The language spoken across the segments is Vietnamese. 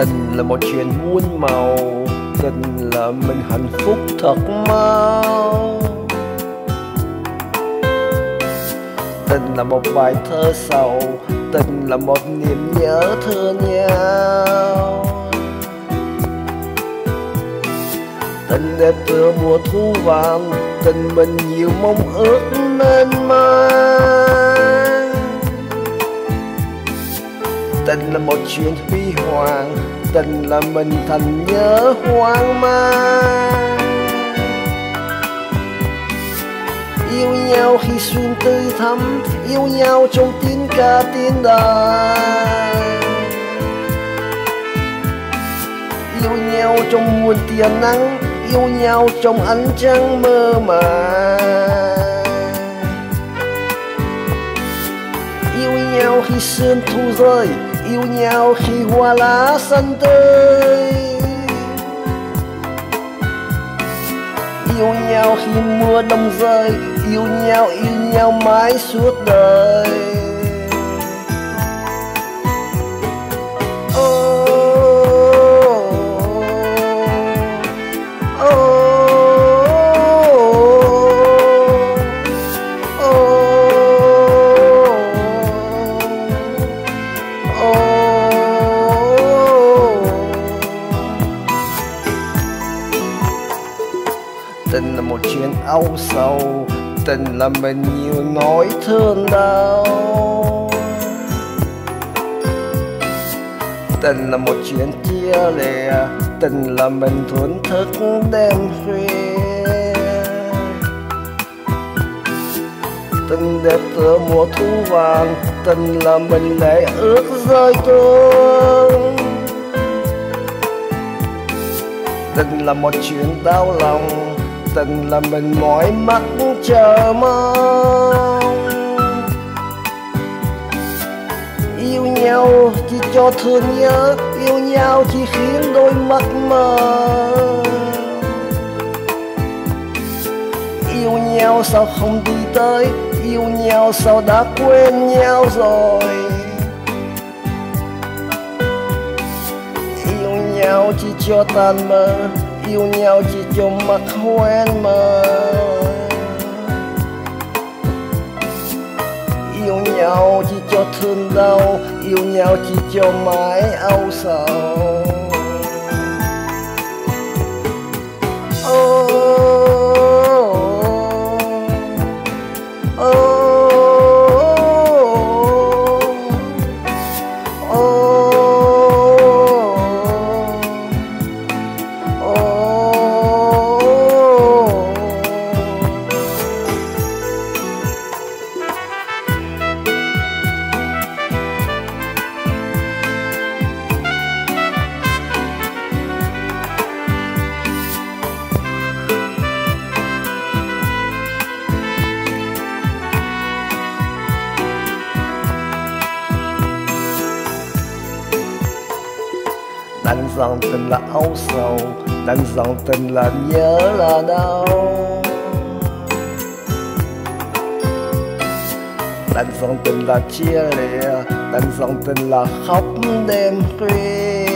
tình là một chuyện muôn màu tình là mình hạnh phúc thật mau. Tình là một bài thơ sầu tình là một niềm nhớ thương nhau. Tình đẹp tựa mùa thu vàng tình mình nhiều mong ước nên mang. Tình là một chuyện huy hoàng, tình là mình thành nhớ hoang mang. Yêu nhau khi xuân tươi thắm, yêu nhau trong tiếng ca tiếng đàn. Yêu nhau trong muôn tia nắng, yêu nhau trong ánh trăng mơ màng. Yêu nhau khi sương thu rơi yêu nhau khi hoa lá xanh tươi. Yêu nhau khi mưa đông rơi, yêu nhau yêu nhau mãi suốt đời. Tình là một chuyện âu sầu. Tình là mình nhiều nỗi thương đau. Tình là một chuyện chia lìa. Tình là mình thuần thức đêm khuya. Tình đẹp tựa mùa thu vàng. Tình là mình lại ước rơi tuôn. Tình là một chuyện đau lòng tình là mình mỏi mắt chờ mong yêu nhau chỉ cho thương nhớ, yêu nhau chỉ khiến đôi mắt mơ yêu nhau sao không đi tới, yêu nhau sao đã quên nhau rồi. Yêu nhau chỉ cho tan mơ yêu nhau chỉ cho mặt hoen mà, yêu nhau chỉ cho thương đau yêu nhau chỉ cho mãi âu sầu. Đành rằng tình là âu sầu Đành rằng tình là nhớ là đau. Đành rằng tình là chia lìa Đành rằng tình là khóc đêm khuya.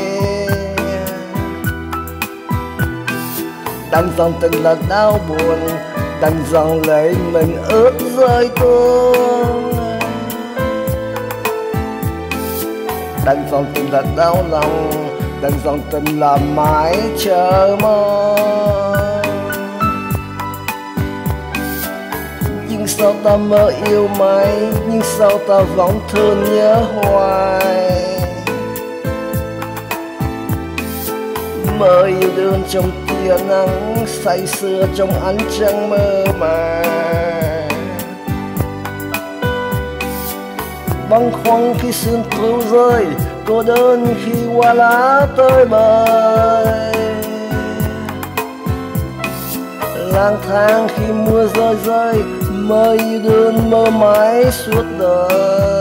Đành rằng tình là đau buồn Đành rằng lấy mình ướt rơi tuôn. Đành rằng tình là đau lòng đang dòng tình là mãi chờ mơ. nhưng sao ta mơ yêu mãi, nhưng sao ta vẫn thương nhớ hoài mơ yêu đương trong tia nắng, say sưa trong ánh trăng mơ màng băng khoăn khi sương thu rơi cô đơn khi qua lá tơi bời lang thang khi mưa rơi rơi mơ đơn mơ mãi suốt đời.